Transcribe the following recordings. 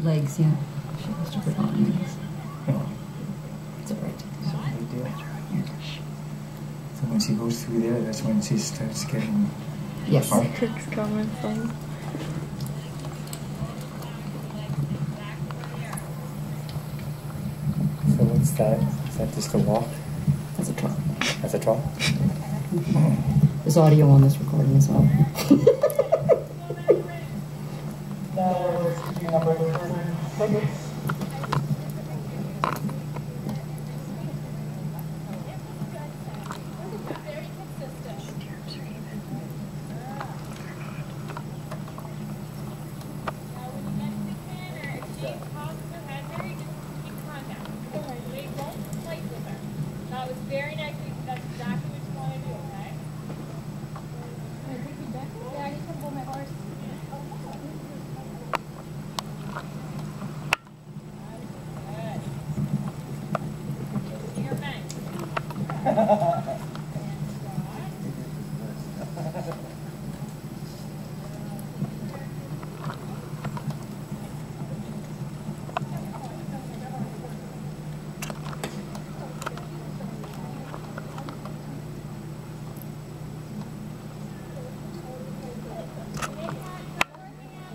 Legs, yeah. She has to put on legs. It's all right. it's no big deal. So when she goes through there, that's when she starts getting Yes. hard. It's coming from. So what's that? Is that just a walk? That's a try. That's a draw? There's audio on this recording as well. That was very nice. That's exactly what you want to do, okay? Yeah, I need to pull my horse. Good. Your bank.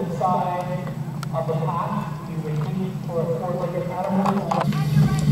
inside of the path. We repeat for a four-legged animal.